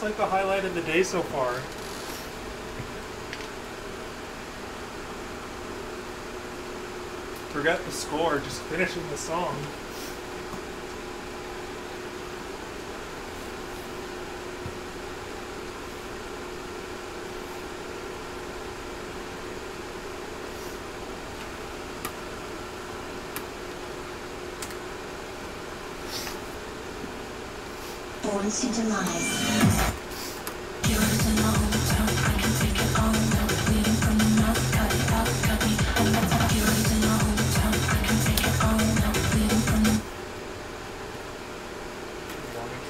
That's like the highlight of the day so far. Forget the score, just finishing the song. Born to demise. Longing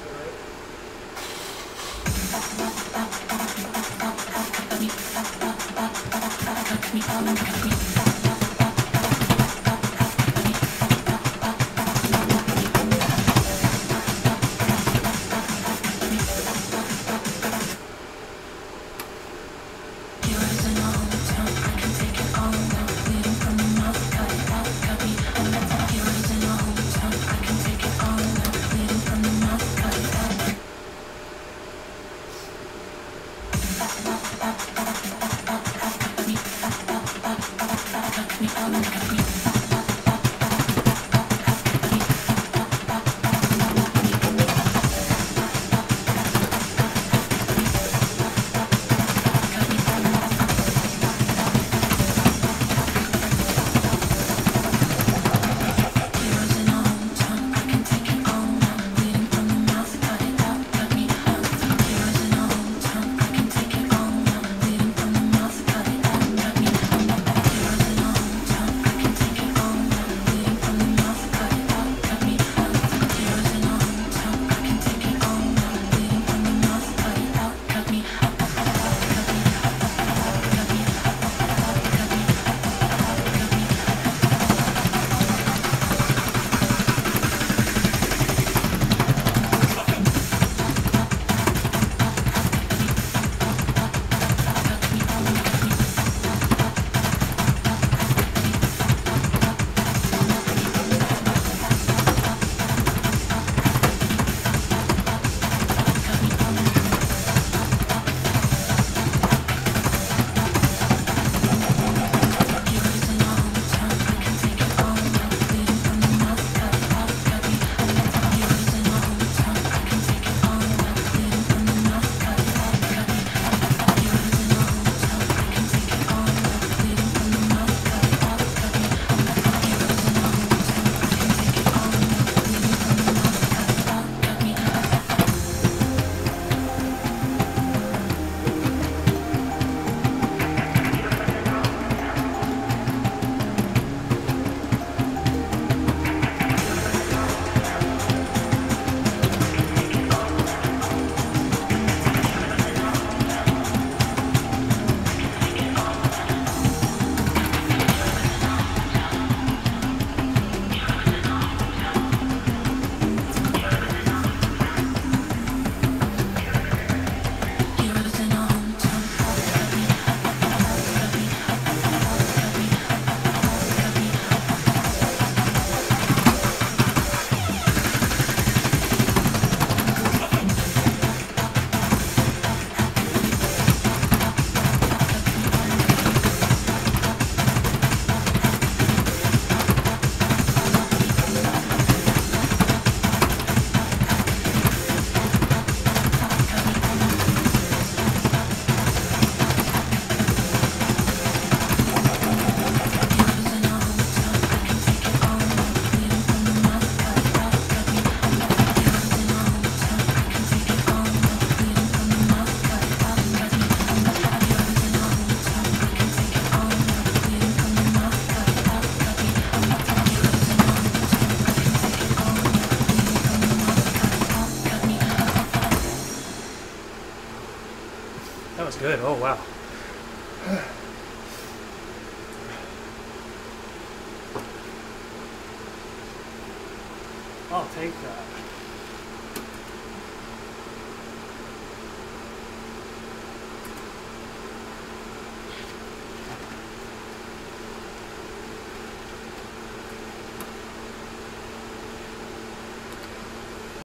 for it. That was good. Oh wow. I'll take that.